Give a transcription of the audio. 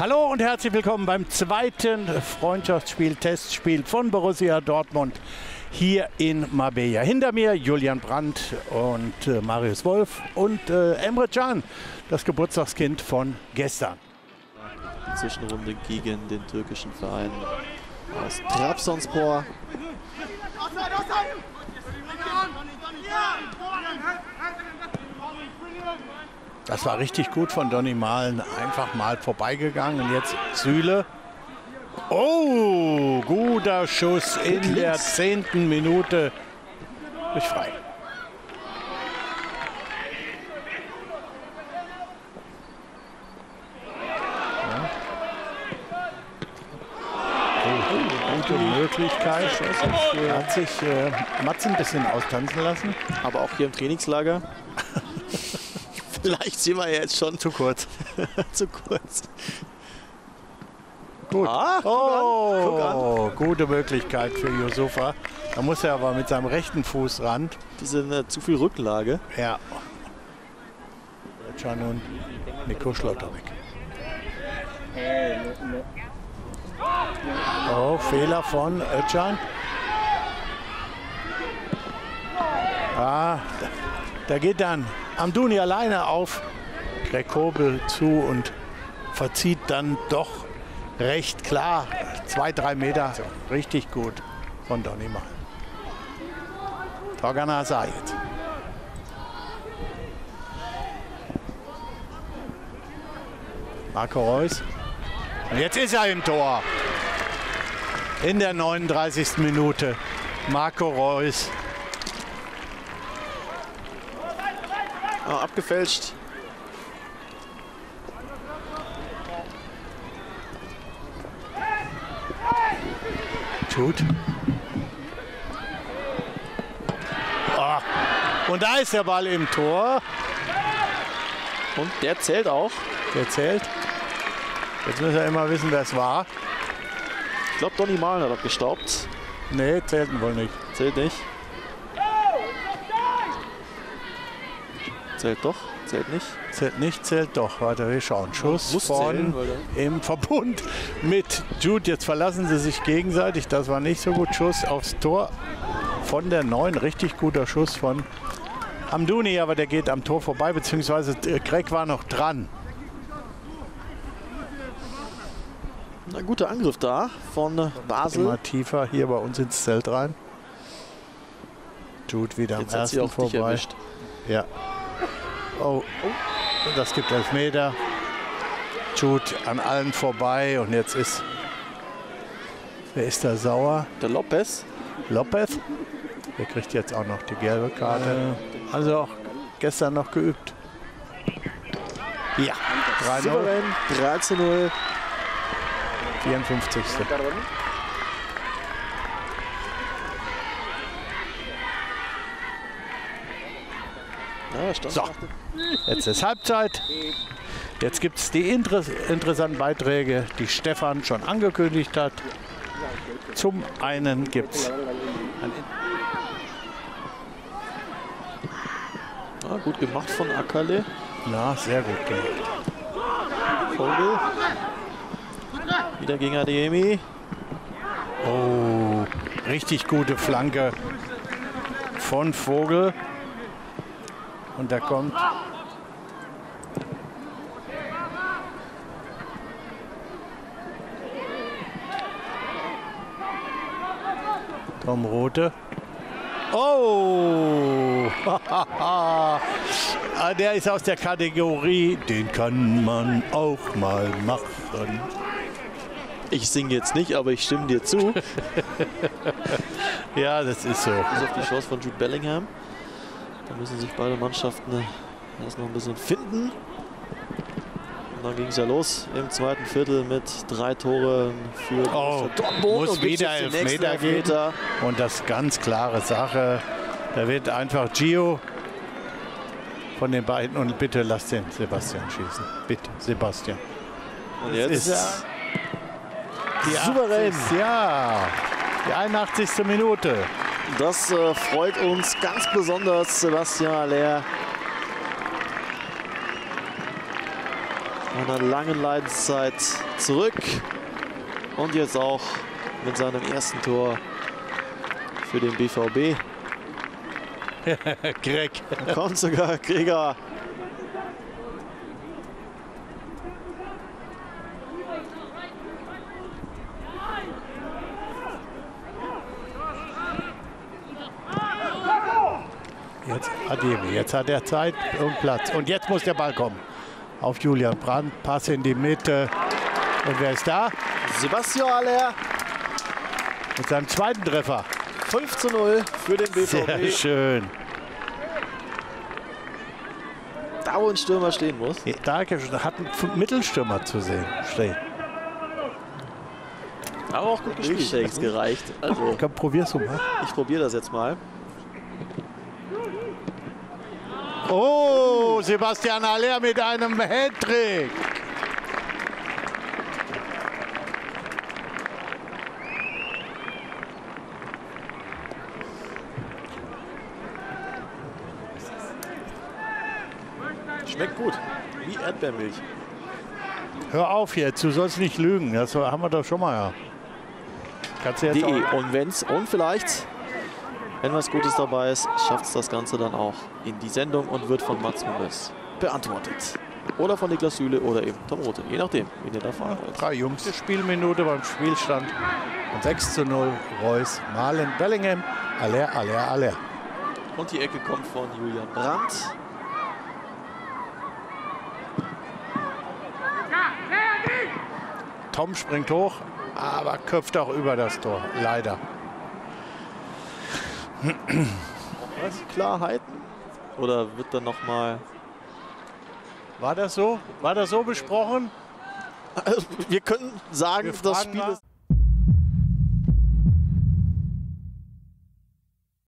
Hallo und herzlich willkommen beim zweiten Freundschaftsspiel, Testspiel von Borussia Dortmund hier in Marbella. Hinter mir Julian Brandt und äh, Marius Wolf und äh, Emre Can, das Geburtstagskind von gestern. Zwischenrunde gegen den türkischen Verein aus Trabzonspor. Das war richtig gut von Donny Malen. Einfach mal vorbeigegangen. Und jetzt Süle. Oh, guter Schuss in der zehnten Minute. Durch frei. gute Möglichkeit. Er hat sich äh, Matze ein bisschen austanzen lassen. Aber auch hier im Trainingslager. Vielleicht sind wir jetzt schon zu kurz. zu kurz. Gut. Ah, oh, gute Möglichkeit für Yusufa. Da muss er aber mit seinem rechten Fuß ran. Diese äh, zu viel Rücklage. Ja. Schon nun Nico Schlotterbeck. Oh, Fehler von Özcan. Ah, da geht dann Amduni alleine auf Greg Kobel zu und verzieht dann doch recht klar. Zwei, drei Meter. Richtig gut von Donny Mal. Torgana Sayed. Marco Reus. Und jetzt ist er im Tor. In der 39. Minute. Marco Reus. Oh, abgefälscht. Tut. Oh. Und da ist der Ball im Tor. Und der zählt auch. Der zählt. Jetzt müssen wir immer wissen, wer es war. Ich glaube, Donny Malen hat abgestaubt. Nee, zählt wohl nicht. Zählt nicht. Zählt doch, zählt nicht. Zählt nicht, zählt doch. Warte, wir schauen. Schuss von zählen, im Verbund mit Jude. Jetzt verlassen sie sich gegenseitig. Das war nicht so gut. Schuss aufs Tor von der Neuen. Richtig guter Schuss von Amduni, aber der geht am Tor vorbei, beziehungsweise Greg war noch dran. Ein guter Angriff da von Basel. Immer tiefer hier bei uns ins Zelt rein. Jude wieder Jetzt am ersten vorbei. Ja. Oh, das gibt Elfmeter. Jude an allen vorbei und jetzt ist. Wer ist da sauer? Der Lopez. Lopez. Der kriegt jetzt auch noch die gelbe Karte. Also auch gestern noch geübt. Ja, 3-0. 3 zu 0. 54. so, jetzt ist Halbzeit. Jetzt gibt es die inter interessanten Beiträge, die Stefan schon angekündigt hat. Zum einen gibt es ja, gut gemacht von Akale. Ja, sehr gut gemacht. Vogel. Wieder gegen Adeyemi. Oh, richtig gute Flanke von Vogel. Und da kommt Tom Rote. Oh! Ah, der ist aus der Kategorie, den kann man auch mal machen. Ich singe jetzt nicht, aber ich stimme dir zu. ja, das ist so. Bis auf die Chance von Jude Bellingham. Da müssen sich beide Mannschaften erst noch ein bisschen finden. Und dann ging es ja los im zweiten Viertel mit drei Toren für oh, Dortmund. Muss wieder Elfmeter gehen. Und das ganz klare Sache. Da wird einfach Gio von den beiden und bitte lass den Sebastian schießen. Bitte, Sebastian. Und jetzt ist er die souverän. 80, ja, die 81. Minute. Das äh, freut uns ganz besonders, Sebastian Aller. einer langen Leidenszeit zurück. Und jetzt auch mit seinem ersten Tor für den BVB. Greg. Kommt sogar Gregor. Jetzt Ademi. Jetzt hat er Zeit und Platz. Und jetzt muss der Ball kommen. Auf Julian Brandt. Pass in die Mitte. Und wer ist da? Sebastian Aller. Mit seinem zweiten Treffer. 5 zu 0 für den BVB. Sehr schön. Da wo ein Stürmer stehen muss. Da hat ein Mittelstürmer zu sehen. Stehen. Aber auch gut gespielt. gereicht. Also, Komm, probier's mal. Ich probiere das jetzt mal. Oh, Sebastian Aller mit einem Hattrick. Schmeckt gut. Wie Erdbeermilch. Hör auf jetzt, du sollst nicht lügen. Das haben wir doch schon mal. Ja. Kannst du jetzt De. Und wenn's und vielleicht, wenn was Gutes dabei ist, schafft es das Ganze dann auch in die Sendung und wird von Mats Hummels beantwortet. Oder von Niklas Süle oder eben Tom Rote, je nachdem, wie ihr da fahren wollt. Drei Jungs. Die Spielminute beim Spielstand. Und 6 zu 0. Reus, Malen, Bellingham, Aller, Aller, Aller. Und die Ecke kommt von Julian Brandt. Tom springt hoch, aber köpft auch über das Tor. Leider. Was? Klarheiten? Oder wird dann noch mal? War das so? War das so besprochen? Also, wir können sagen, wir das Spiel ist